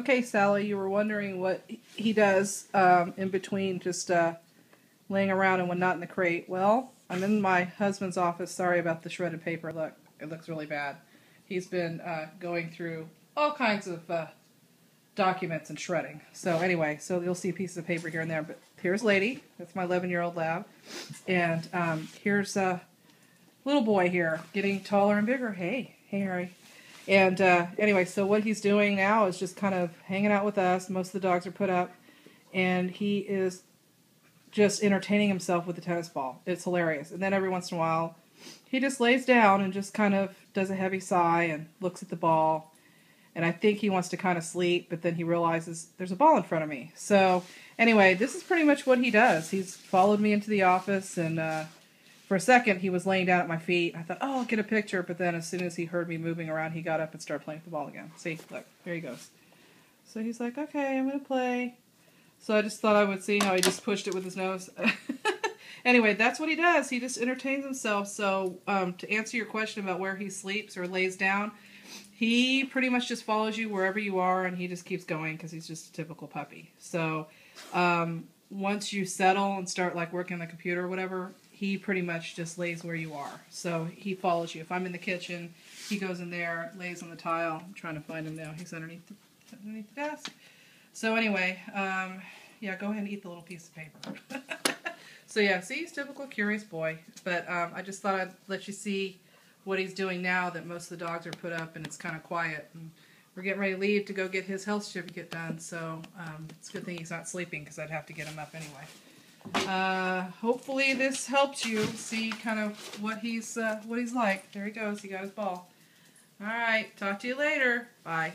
Okay, Sally, you were wondering what he does um, in between just uh, laying around and when not in the crate. Well, I'm in my husband's office. Sorry about the shredded paper. Look, it looks really bad. He's been uh, going through all kinds of uh, documents and shredding. So anyway, so you'll see pieces of paper here and there. But here's Lady. That's my 11-year-old lab. And um, here's a little boy here getting taller and bigger. Hey, hey, Harry. And uh, anyway, so what he's doing now is just kind of hanging out with us. Most of the dogs are put up, and he is just entertaining himself with the tennis ball. It's hilarious. And then every once in a while, he just lays down and just kind of does a heavy sigh and looks at the ball. And I think he wants to kind of sleep, but then he realizes there's a ball in front of me. So anyway, this is pretty much what he does. He's followed me into the office and. Uh, for a second, he was laying down at my feet. I thought, oh, I'll get a picture. But then as soon as he heard me moving around, he got up and started playing with the ball again. See, look, there he goes. So he's like, okay, I'm going to play. So I just thought I would see how he just pushed it with his nose. anyway, that's what he does. He just entertains himself. So um, to answer your question about where he sleeps or lays down, he pretty much just follows you wherever you are and he just keeps going because he's just a typical puppy. So um, once you settle and start like working on the computer or whatever, he pretty much just lays where you are. So he follows you. If I'm in the kitchen, he goes in there, lays on the tile. I'm trying to find him now. He's underneath the, underneath the desk. So anyway, um, yeah, go ahead and eat the little piece of paper. so yeah, see, he's typical curious boy. But um, I just thought I'd let you see what he's doing now that most of the dogs are put up and it's kind of quiet. And we're getting ready to leave to go get his health certificate done. So um, it's a good thing he's not sleeping because I'd have to get him up anyway. Uh, hopefully this helps you see kind of what he's uh, what he's like. There he goes. He got his ball. All right. Talk to you later. Bye.